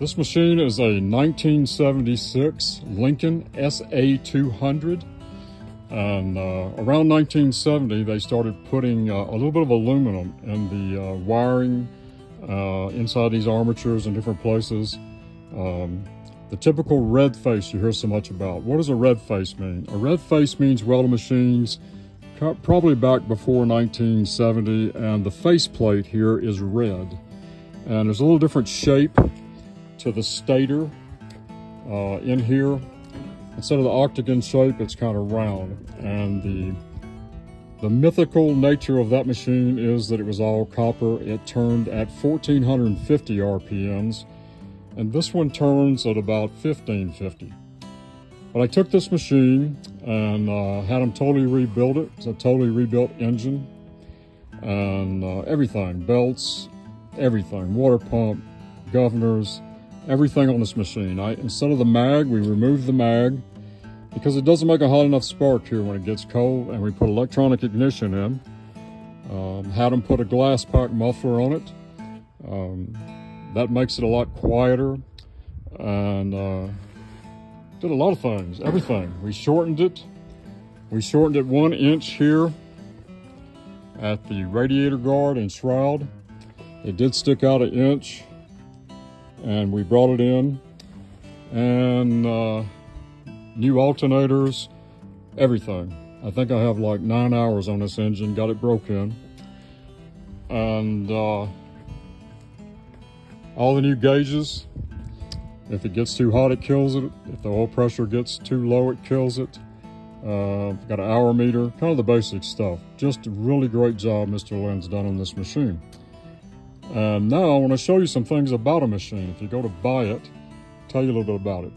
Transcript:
This machine is a 1976 Lincoln SA200. And uh, around 1970, they started putting uh, a little bit of aluminum in the uh, wiring uh, inside these armatures in different places. Um, the typical red face you hear so much about. What does a red face mean? A red face means welding machines probably back before 1970 and the faceplate here is red. And there's a little different shape to the stator uh, in here. Instead of the octagon shape, it's kind of round. And the, the mythical nature of that machine is that it was all copper. It turned at 1450 RPMs, and this one turns at about 1550. But I took this machine and uh, had them totally rebuild it. It's a totally rebuilt engine and uh, everything, belts, everything, water pump, governors, everything on this machine. I, instead of the mag, we removed the mag because it doesn't make a hot enough spark here when it gets cold and we put electronic ignition in. Um, had them put a glass pack muffler on it. Um, that makes it a lot quieter and uh, did a lot of things, everything. We shortened it. We shortened it one inch here at the radiator guard and shroud. It did stick out an inch and we brought it in and uh, new alternators, everything. I think I have like nine hours on this engine, got it broken. And uh, all the new gauges, if it gets too hot, it kills it. If the oil pressure gets too low, it kills it. Uh, got an hour meter, kind of the basic stuff. Just a really great job Mr. Lynn's done on this machine. And now I want to show you some things about a machine. If you go to buy it, tell you a little bit about it.